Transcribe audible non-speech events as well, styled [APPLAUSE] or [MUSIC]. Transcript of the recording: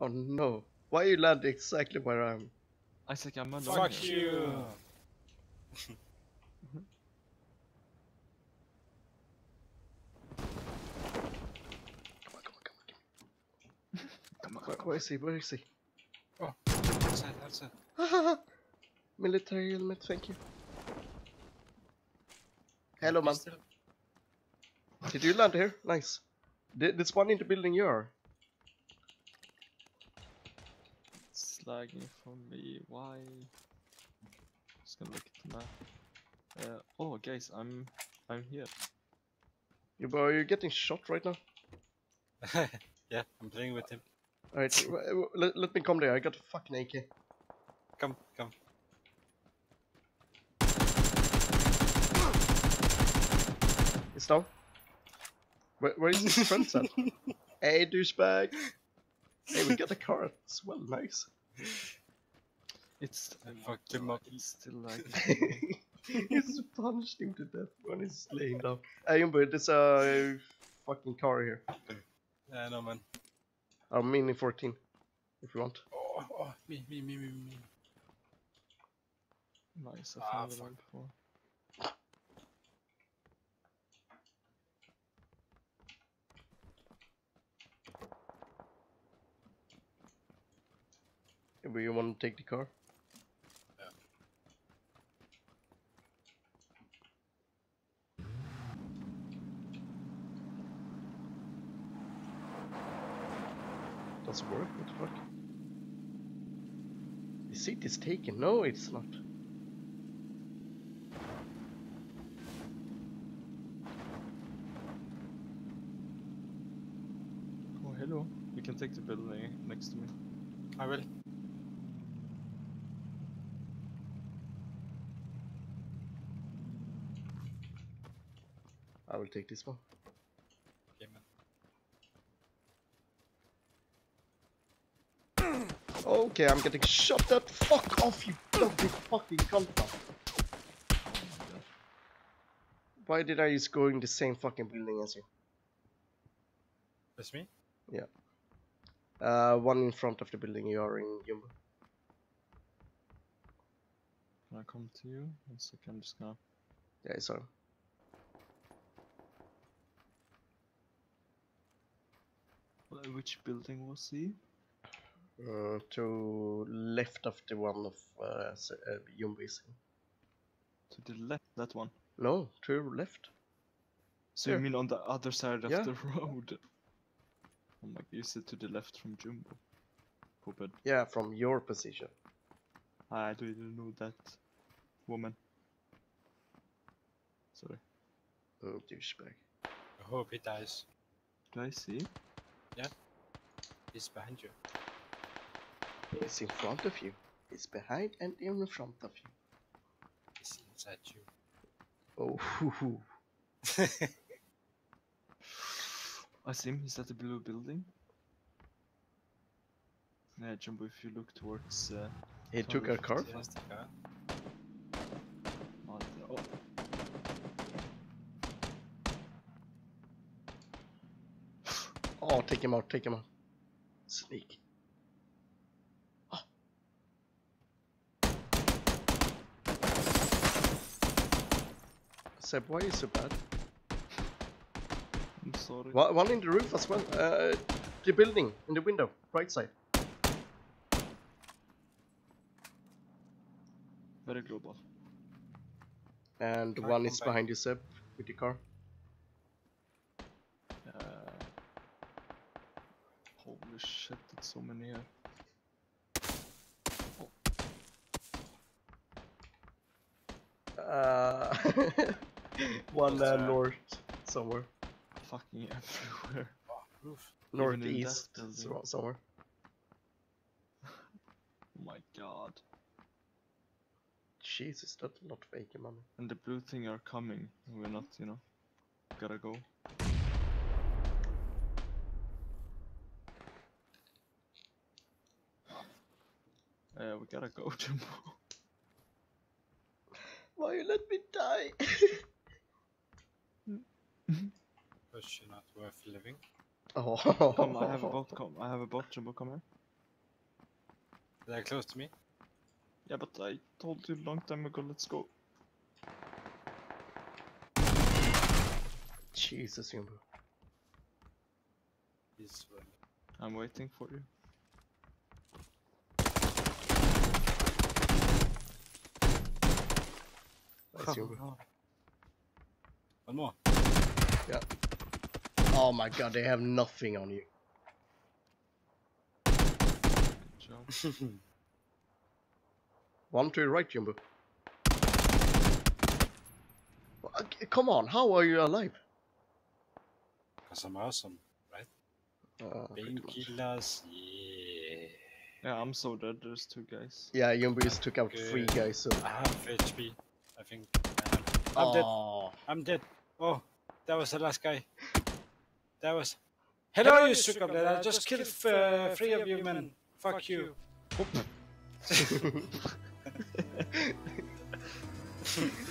Oh no. Why you land exactly where I'm? Isaac, I'm alone Fuck here. you! Come on, come on, come Come on, on. Where, come where on. is he? Where is he? Oh. Outside, outside. Military helmet, thank you. Hello, man. Uh, Did you land here? Nice. Th- There's one in the building you are. It's lagging for me. Why? Just gonna look at the map. Uh, oh, guys, I'm I'm here. You, are you getting shot right now? [LAUGHS] yeah, I'm playing with him. Alright, w- w- let, let me come there. I got a fucking AK. Come, come. It's down. Where, where is his friends at? [LAUGHS] hey, douchebag. Hey, we got a car as well. Nice. It's I oh my fucked him up. It's still lagging. [LAUGHS] [LAUGHS] he's punched him to death when he's laying down. Hey, Jumbo, there's a fucking car here. Yeah, no man. A Mini 14, if you want. Oh, oh, me, me, me, me, me. nice, I Ah, found the one before. Maybe you want to take the car? Doesn't work? What the fuck? The seat is taken. No, it's not. Oh, hello. You can take the building next to me. I will. I will take this one. Okay, man. Okay, I'm getting shot at. Fuck off, you bloody fucking cunt. Why did I just go in the same fucking building as you? That's me? Yeah. Uh, one in front of the building you are in, Jumbo. Can I come to you? One second, I'm just gonna. Yeah, I saw him. Uh, which building was he? Uh, to left of the one of uh, s- uh, Jumbo is. To the left, that one. No, to left. So There. you mean on the other side of Yeah. the [LAUGHS] road? Oh my, you said to the left from Jumbo. Pooped. Yeah, from your position. I didn't know that woman. Sorry. Oh, douchebag. I hope he dies. Do I see? He's behind you. It's in front of you. It's behind and in front of you. It's inside you. Oh, hoo, hoo. [LAUGHS] I see him. He's at the blue building. Yeah, Jumbo, if you look towards. Uh, he took our car. Yes, the car. oh, the- oh, Oh, take him out, take him out. Sneak. Oh. Seb, why is so bad? I'm sorry. One one in the roof as well. Uh, the building, in the window, right side. Very global. And Car one is back. behind you, Seb, with the car. Holy shit, that's so many here. Uh, [LAUGHS] [LAUGHS] one uh, there- north somewhere. Fucking everywhere. [LAUGHS] Oh, roof. Even in that Northeast so- somewhere. Oh my god. Jesus, that's a lot of AK money. And the blue thing are coming. We're not, you know. Gotta go. Uh, we gotta go, [LAUGHS] Jumbo. Why you let me die? [LAUGHS] Because you're not worth living. oh, Come, I have a boat. Come, I have a boat. Jumbo, come here. They're close to me. Yeah, but I told you long time ago, let's go. Jesus, Jumbo. He's running. I'm waiting for you. Nice, Jumbo. One more. Yeah. Oh my god, they have nothing on you. [LAUGHS] One to the right, Jumbo. Uh, Come on, how are you alive? Because I'm awesome. Uh, pretty much. Painkillers, yeah. Yeah, I'm so dead. There's two guys. Yeah, Jumbo just took out three guys, so. I have HP. I think. I have. I'm dead. Oh, I'm dead. Oh, that was the last guy. That was. Hello, you sucker! I just killed uh, three of you, men. Fuck you. [LAUGHS] [LAUGHS]